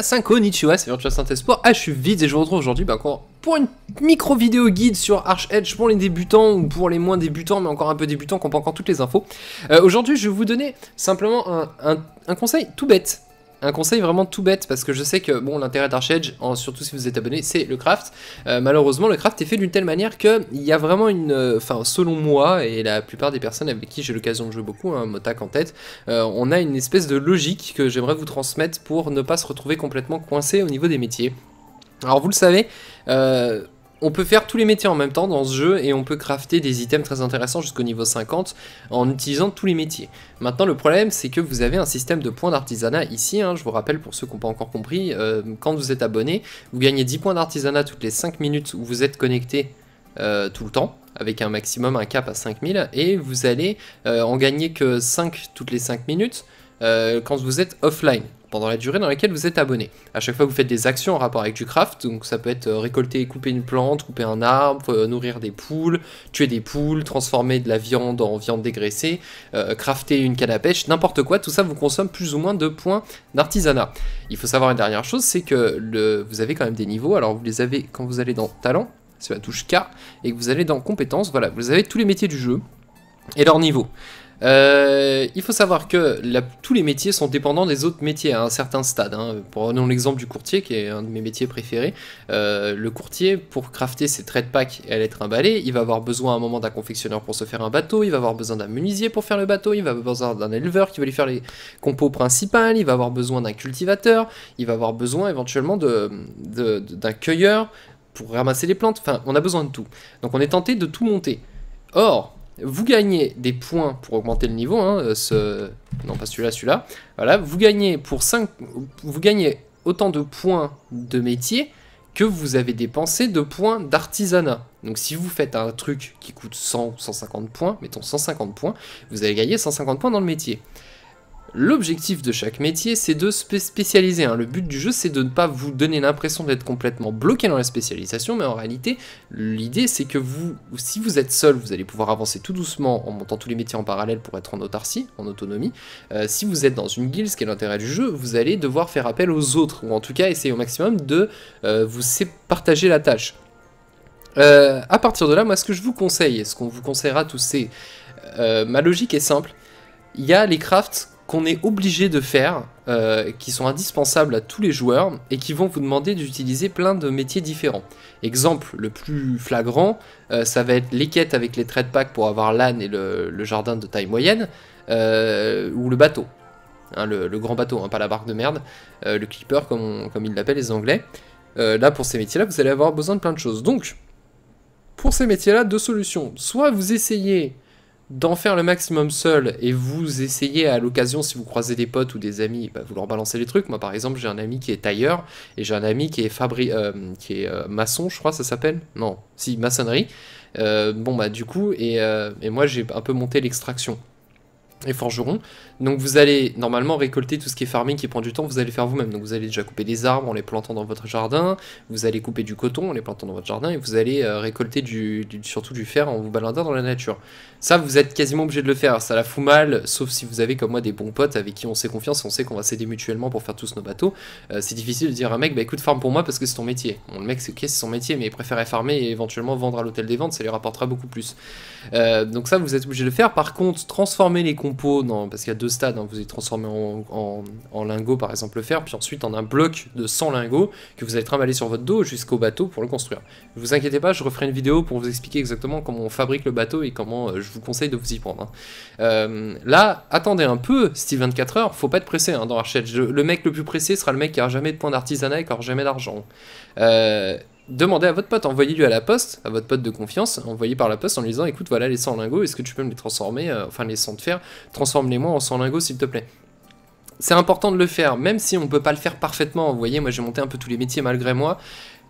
5 konnichiwa, c'est Virtua Espoir, ah je suis vide et je vous retrouve aujourd'hui bah, pour une micro vidéo guide sur Arch Edge pour les débutants ou pour les moins débutants mais encore un peu débutants qui n'ont pas encore toutes les infos. Euh, aujourd'hui je vais vous donner simplement un conseil tout bête un conseil vraiment tout bête, parce que je sais que bon l'intérêt d'Arch Edge, surtout si vous êtes abonné, c'est le craft. Euh, malheureusement, le craft est fait d'une telle manière qu'il y a vraiment une... Euh, enfin, selon moi, et la plupart des personnes avec qui j'ai l'occasion de jouer beaucoup, hein, Motac en tête, euh, on a une espèce de logique que j'aimerais vous transmettre pour ne pas se retrouver complètement coincé au niveau des métiers. Alors vous le savez, on peut faire tous les métiers en même temps dans ce jeu et on peut crafter des items très intéressants jusqu'au niveau 50 en utilisant tous les métiers. Maintenant le problème c'est que vous avez un système de points d'artisanat ici, hein, je vous rappelle pour ceux qui n'ont pas encore compris, euh, quand vous êtes abonné, vous gagnez 10 points d'artisanat toutes les 5 minutes où vous êtes connecté euh, tout le temps, avec un maximum, un cap à 5000, et vous allez euh, en gagner que 5 toutes les 5 minutes quand vous êtes offline pendant la durée dans laquelle vous êtes abonné. À chaque fois que vous faites des actions en rapport avec du craft, donc ça peut être euh, récolter, couper une plante, couper un arbre, euh, nourrir des poules, tuer des poules, transformer de la viande en viande dégraissée, euh, crafter une canne à pêche, n'importe quoi, tout ça vous consomme plus ou moins de points d'artisanat. Il faut savoir une dernière chose, c'est que vous avez quand même des niveaux, alors vous les avez quand vous allez dans talent, c'est la touche K, et que vous allez dans compétences, voilà, vous avez tous les métiers du jeu et leur niveau. Euh, il faut savoir que tous les métiers sont dépendants des autres métiers à un certain stade. Hein. Prenons l'exemple du courtier, qui est un de mes métiers préférés. Euh, le courtier, pour crafter ses trade packs et aller trimballer, il va avoir besoin à un moment d'un confectionneur pour se faire un bateau, il va avoir besoin d'un munisier pour faire le bateau, il va avoir besoin d'un éleveur qui va lui faire les compos principales, il va avoir besoin d'un cultivateur, il va avoir besoin éventuellement d'un cueilleur pour ramasser les plantes. Enfin, on a besoin de tout. Donc on est tenté de tout monter. Or, vous gagnez des points pour augmenter le niveau, hein, euh, non pas celui-là, celui-là, vous gagnez pour 5, vous gagnez autant de points de métier que vous avez dépensé de points d'artisanat. Donc si vous faites un truc qui coûte 100 150 points, mettons 150 points, vous allez gagner 150 points dans le métier. L'objectif de chaque métier, c'est de se spécialiser. Hein. Le but du jeu, c'est de ne pas vous donner l'impression d'être complètement bloqué dans la spécialisation, mais en réalité, l'idée, c'est que vous, si vous êtes seul, vous allez pouvoir avancer tout doucement en montant tous les métiers en parallèle pour être en autarcie, en autonomie. Euh, si vous êtes dans une guilde, ce qui est l'intérêt du jeu, vous allez devoir faire appel aux autres, ou en tout cas essayer au maximum de euh, vous partager la tâche. Euh, à partir de là, moi, ce que je vous conseille, ce qu'on vous conseillera tous, c'est... ma logique est simple. Il y a les crafts qu'on est obligé de faire, euh, qui sont indispensables à tous les joueurs et qui vont vous demander d'utiliser plein de métiers différents. Exemple le plus flagrant, euh, ça va être les quêtes avec les trade packs pour avoir l'âne et le, jardin de taille moyenne, euh, ou le bateau. Hein, le, grand bateau, hein, pas la barque de merde, le clipper comme ils l'appellent les anglais. là pour ces métiers-là, vous allez avoir besoin de plein de choses. Donc, pour ces métiers-là, deux solutions. Soit vous essayez d'en faire le maximum seul et vous essayez à l'occasion, si vous croisez des potes ou des amis, bah, vous leur les trucs. Moi, par exemple, j'ai un ami qui est tailleur et j'ai un ami qui est, fabri euh, qui est euh, maçon, je crois, ça s'appelle Non, si, maçonnerie. Euh, bon, bah, du coup, et, et moi, j'ai un peu monté l'extraction et forgeron. Donc vous allez normalement récolter tout ce qui est farming qui prend du temps, vous allez faire vous-même. Donc vous allez déjà couper des arbres en les plantant dans votre jardin, vous allez couper du coton en les plantant dans votre jardin, et vous allez euh, récolter du, surtout du fer en vous baladant dans la nature. Ça, vous êtes quasiment obligé de le faire, ça la fout mal, sauf si vous avez comme moi des bons potes avec qui on sait confiance, on sait qu'on va s'aider mutuellement pour faire tous nos bateaux. Euh, c'est difficile de dire à un mec, bah écoute, farme pour moi parce que c'est ton métier. Le mec, c'est ok, c'est son métier, mais il préférait farmer et éventuellement vendre à l'hôtel des ventes, ça lui rapportera beaucoup plus. Euh, donc ça, vous êtes obligé de le faire. Par contre, transformer les compos, parce qu'il y a deux stades, hein, vous les transformer en, en, lingots par exemple le fer, puis ensuite en un bloc de 100 lingots que vous allez trimballer sur votre dos jusqu'au bateau pour le construire. Ne vous inquiétez pas, je referai une vidéo pour vous expliquer exactement comment on fabrique le bateau et comment euh, je vous conseille de vous y prendre. Hein. Euh, là, attendez un peu, Steve 24 heures, faut pas être pressé hein, dans Archette. Le mec le plus pressé sera le mec qui aura jamais de points d'artisanat et qui aura jamais d'argent. Euh, demandez à votre pote, envoyez-lui à la poste, à votre pote de confiance, envoyez par la poste en lui disant écoute voilà les 100 lingots, est-ce que tu peux me les transformer, euh, enfin les 100 de fer, transforme-les-moi en 100 lingots s'il te plaît. C'est important de le faire, même si on ne peut pas le faire parfaitement, vous voyez, moi j'ai monté un peu tous les métiers malgré moi,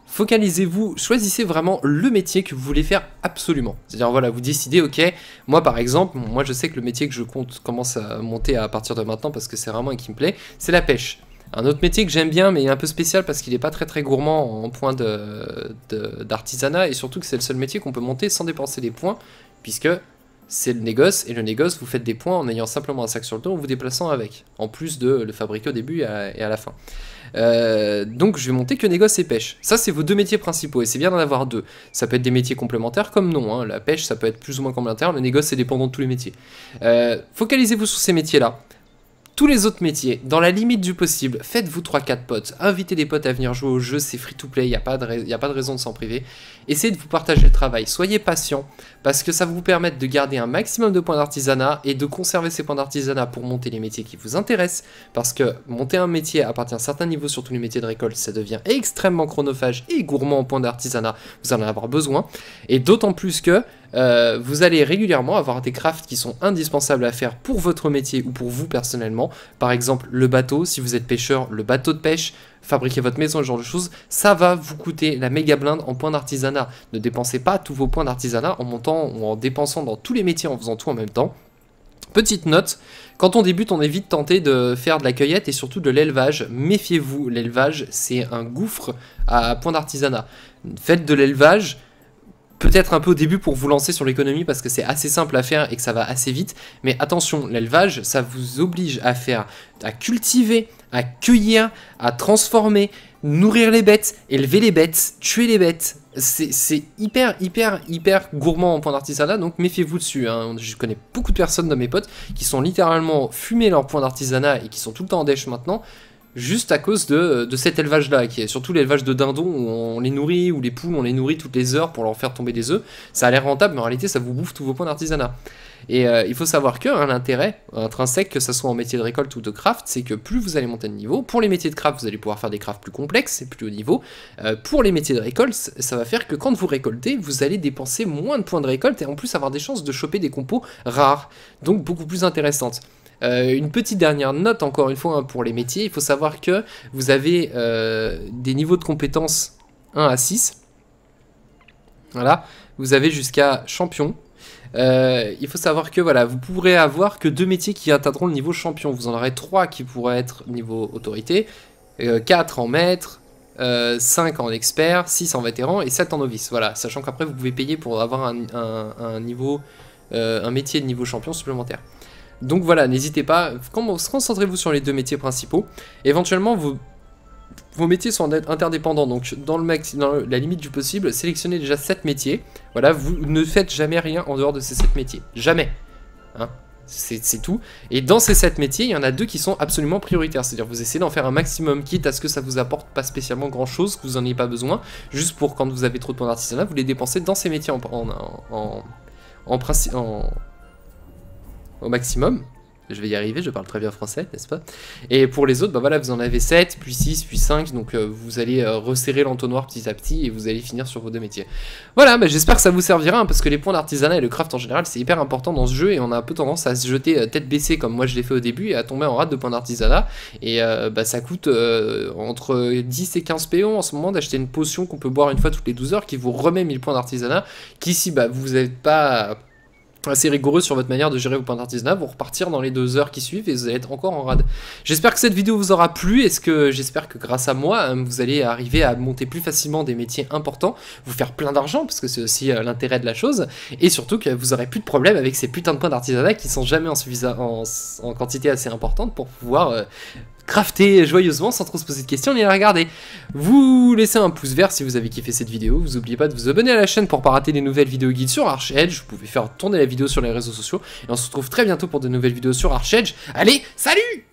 focalisez-vous, choisissez vraiment le métier que vous voulez faire absolument. C'est-à-dire, voilà, vous décidez, ok, moi par exemple, moi je sais que le métier que je compte commence à monter à partir de maintenant parce que c'est vraiment un qui me plaît, c'est la pêche. Un autre métier que j'aime bien, mais un peu spécial parce qu'il n'est pas très très gourmand en points d'artisanat, et surtout que c'est le seul métier qu'on peut monter sans dépenser des points, puisque c'est le négoce, et le négoce, vous faites des points en ayant simplement un sac sur le dos en vous déplaçant avec, en plus de le fabriquer au début et à, la fin. Euh, donc je vais monter que négoce et pêche. Ça c'est vos deux métiers principaux et c'est bien d'en avoir deux. Ça peut être des métiers complémentaires comme non. Hein. La pêche ça peut être plus ou moins complémentaire. Le négoce c'est dépendant de tous les métiers. Euh, focalisez-vous sur ces métiers là tous les autres métiers, dans la limite du possible, faites-vous 3-4 potes, invitez des potes à venir jouer au jeu, c'est free to play, il n'y a, pas de a pas de raison de s'en priver. Essayez de vous partager le travail, soyez patient, parce que ça va vous permettre de garder un maximum de points d'artisanat et de conserver ces points d'artisanat pour monter les métiers qui vous intéressent, parce que monter un métier à partir d'un certain niveau sur tous les métiers de récolte, ça devient extrêmement chronophage et gourmand en points d'artisanat, vous en avez besoin, et d'autant plus que euh, vous allez régulièrement avoir des crafts qui sont indispensables à faire pour votre métier ou pour vous personnellement. Par exemple, le bateau, si vous êtes pêcheur, le bateau de pêche, fabriquer votre maison, ce genre de choses, ça va vous coûter la méga blinde en points d'artisanat. Ne dépensez pas tous vos points d'artisanat en montant ou en dépensant dans tous les métiers en faisant tout en même temps. Petite note, quand on débute, on est vite tenté de faire de la cueillette et surtout de l'élevage. Méfiez-vous, l'élevage, c'est un gouffre à points d'artisanat. Faites de l'élevage, peut-être un peu au début pour vous lancer sur l'économie parce que c'est assez simple à faire et que ça va assez vite. Mais attention, l'élevage, ça vous oblige à faire, à cultiver, à cueillir, à transformer, nourrir les bêtes, élever les bêtes, tuer les bêtes. C'est hyper, hyper, hyper gourmand en point d'artisanat, donc méfiez-vous dessus. Hein. Je connais beaucoup de personnes dans mes potes qui sont littéralement fumés leur point d'artisanat et qui sont tout le temps en dèche maintenant juste à cause de, cet élevage-là, qui est surtout l'élevage de dindons où on les nourrit, ou les poules, on les nourrit toutes les heures pour leur faire tomber des œufs. Ça a l'air rentable, mais en réalité, ça vous bouffe tous vos points d'artisanat. Et euh, il faut savoir que un intérêt intrinsèque, que ce soit en métier de récolte ou de craft, c'est que plus vous allez monter de niveau, pour les métiers de craft, vous allez pouvoir faire des crafts plus complexes et plus haut niveau. Euh, pour les métiers de récolte, ça va faire que quand vous récoltez, vous allez dépenser moins de points de récolte et en plus avoir des chances de choper des compos rares, donc beaucoup plus intéressantes. Euh, une petite dernière note, encore une fois, hein, pour les métiers. Il faut savoir que vous avez euh, des niveaux de compétences 1 à 6. Voilà. Vous avez jusqu'à champion. Euh, il faut savoir que voilà, vous pourrez avoir que deux métiers qui atteindront le niveau champion. Vous en aurez trois qui pourraient être niveau autorité, 4 en maître, 5 en expert, 6 en vétéran et 7 en novice. Voilà, sachant qu'après vous pouvez payer pour avoir un niveau, un métier de niveau champion supplémentaire. Donc voilà, n'hésitez pas, concentrez-vous sur les deux métiers principaux. Éventuellement, vos, métiers sont interdépendants, donc dans, le dans la limite du possible, sélectionnez déjà 7 métiers. Voilà, vous ne faites jamais rien en dehors de ces 7 métiers. Jamais. Hein c'est tout. Et dans ces 7 métiers, il y en a deux qui sont absolument prioritaires. C'est-à-dire vous essayez d'en faire un maximum, quitte à ce que ça vous apporte pas spécialement grand-chose, que vous n'en ayez pas besoin, juste pour quand vous avez trop de points d'artisanat, vous les dépensez dans ces métiers en, en, en, en, en au maximum. Je vais y arriver, je parle très bien français, n'est-ce pas? Et pour les autres, bah voilà, vous en avez 7, puis 6, puis 5, donc euh, vous allez euh, resserrer l'entonnoir petit à petit et vous allez finir sur vos deux métiers. Voilà, bah, j'espère que ça vous servira, hein, parce que les points d'artisanat et le craft en général, c'est hyper important dans ce jeu, et on a un peu tendance à se jeter euh, tête baissée, comme moi je l'ai fait au début, et à tomber en rate de points d'artisanat, et bah, ça coûte entre 10 et 15 PO en ce moment d'acheter une potion qu'on peut boire une fois toutes les 12 heures, qui vous remet 1000 points d'artisanat, qui si bah, vous n'êtes pas assez rigoureux sur votre manière de gérer vos points d'artisanat, vous repartir dans les deux heures qui suivent et vous allez être encore en rade. J'espère que cette vidéo vous aura plu, est-ce que j'espère que grâce à moi, hein, vous allez arriver à monter plus facilement des métiers importants, vous faire plein d'argent, parce que c'est aussi euh, l'intérêt de la chose, et surtout que vous aurez plus de problème avec ces putains de points d'artisanat qui sont jamais en, en, en, quantité assez importante pour pouvoir euh, crafter joyeusement sans trop se poser de questions ni la regarder. Vous laissez un pouce vert si vous avez kiffé cette vidéo, vous n'oubliez pas de vous abonner à la chaîne pour pas rater les nouvelles vidéos guides sur Arch Edge, vous pouvez faire tourner la vidéo sur les réseaux sociaux, et on se retrouve très bientôt pour de nouvelles vidéos sur Arch Edge. Allez, salut